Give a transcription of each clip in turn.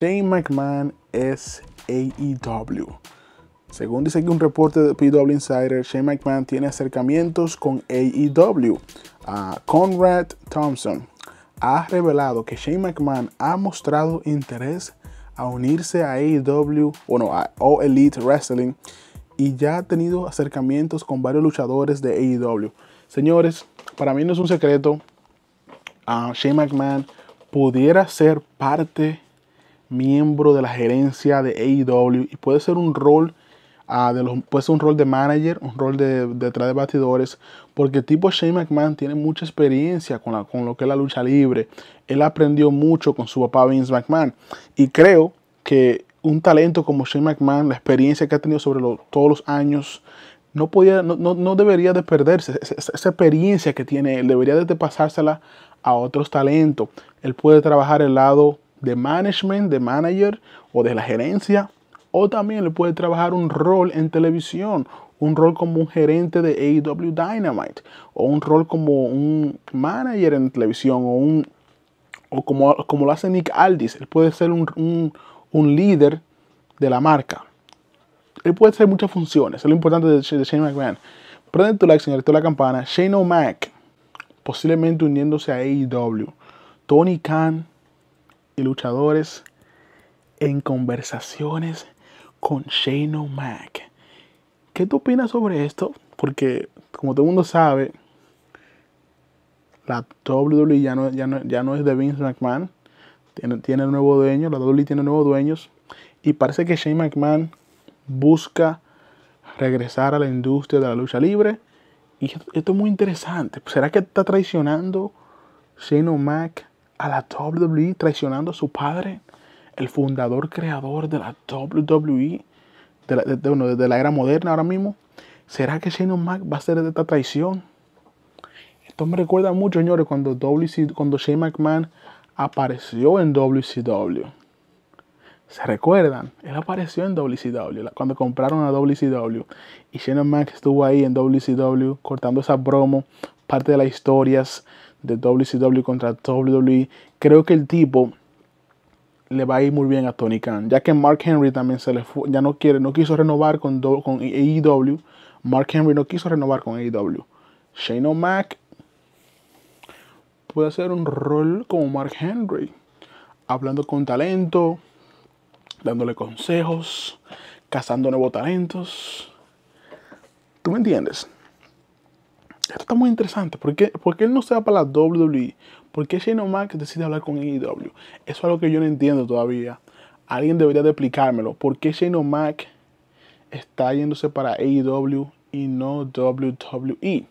Shane McMahon es AEW. Según dice aquí un reporte de PW Insider, Shane McMahon tiene acercamientos con AEW. Conrad Thompson ha revelado que Shane McMahon ha mostrado interés a unirse a AEW, bueno, a All Elite Wrestling, y ya ha tenido acercamientos con varios luchadores de AEW. Señores, para mí no es un secreto, Shane McMahon pudiera ser parte miembro de la gerencia de AEW y puede ser un rol uh, de los, puede ser un rol de manager, un rol de detrás de, batidores, porque tipo Shane McMahon tiene mucha experiencia con, la, con lo que es la lucha libre. Él aprendió mucho con su papá Vince McMahon y creo que un talento como Shane McMahon, la experiencia que ha tenido sobre todos los años, no, podía, no, no, debería de perderse. Esa, esa, experiencia que tiene él debería de pasársela a otros talentos. Él puede trabajar el lado de management, de manager o de la gerencia, o también le puede trabajar un rol en televisión, un rol como un gerente de AEW Dynamite, o un rol como un manager en televisión, o, un, o como, como lo hace Nick Aldis, él puede ser un, un, líder de la marca. Él puede hacer muchas funciones, es lo importante de, Shane McMahon. Prende tu like, señorito, la campana. Shane O'Mac, posiblemente uniéndose a AEW. Tony Khan, y luchadores en conversaciones con Shane O'Mac. ¿Qué tú opinas sobre esto? Porque, como todo el mundo sabe, la WWE ya no, ya ya no es de Vince McMahon. Tiene, tiene nuevo dueño, la WWE tiene nuevos dueños. Y parece que Shane McMahon busca regresar a la industria de la lucha libre. Y esto es muy interesante. ¿Será que está traicionando Shane O'Mac a la WWE traicionando a su padre, el fundador creador de la WWE, de la, la era moderna ahora mismo. ¿Será que Shane Mac va a de esta traición? Esto me recuerda mucho, señores, cuando, WC, cuando Shane McMahon apareció en WCW. ¿Se recuerdan? Él apareció en WCW, cuando compraron a WCW. Y Shane Mac estuvo ahí en WCW cortando esa promo, parte de las historias de WCW contra WWE, creo que el tipo le va a ir muy bien a Tony Khan, ya que Mark Henry también se le fue, ya no quiere, no quiso renovar con, con AEW, Mark Henry no quiso renovar con AEW. Shane O'Mac puede hacer un rol como Mark Henry, hablando con talento, dándole consejos, cazando nuevos talentos. ¿Tú me entiendes? Esto está muy interesante. ¿Por qué, él no se va para la WWE? ¿Por qué Shane O'Mac decide hablar con AEW? Eso es algo que yo no entiendo todavía. Alguien debería de explicármelo. ¿Por qué Shane O'Mac está yéndose para AEW y no WWE?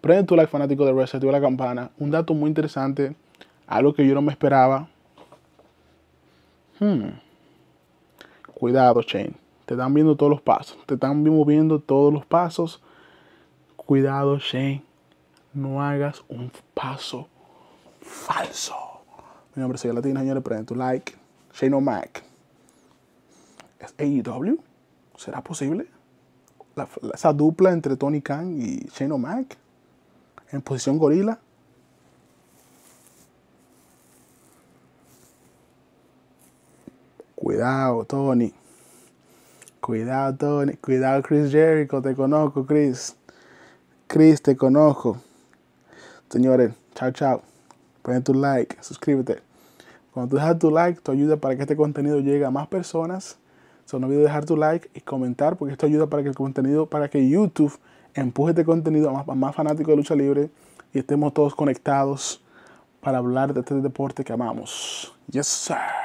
Prende tu like fanático de wrestling, la campana. Un dato muy interesante. Algo que yo no me esperaba. Hmm. Cuidado, Shane. Te están viendo todos los pasos. Te están moviendo todos los pasos Cuidado, Shane. No hagas un paso falso. Mi nombre es Latina, señores. Prende tu like. Shane O'Mac. ¿Es AEW? ¿Será posible? esa dupla entre Tony Khan y Shane O'Mac en posición gorila. Cuidado, Tony. Cuidado, Tony. Cuidado, Chris Jericho. Te conozco, Chris. Chris, te conozco. Señores, chao, chao. Pon tu like, suscríbete. Cuando tú dejas tu like, esto ayuda para que este contenido llegue a más personas. So, no olvides dejar tu like y comentar, porque esto ayuda para que el contenido, para que YouTube empuje este contenido a más, a más fanáticos de lucha libre y estemos todos conectados para hablar de este deporte que amamos. Yes, sir.